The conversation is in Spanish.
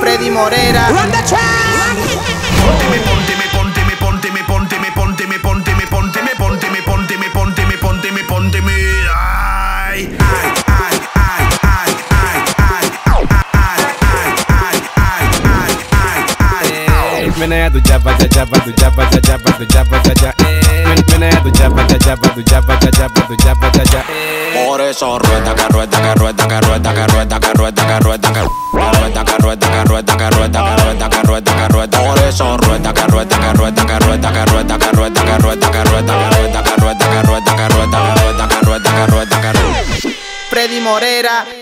Freddy Morera. Run the Menea tu chapa, cha chapa, tu chapa, cha chapa, tu chapa, cha cha. Menea tu chapa, cha chapa, tu chapa, cha chapa, tu chapa, cha cha. Por eso rueda, que rueda, que rueda rueda, que. Freddy Morera.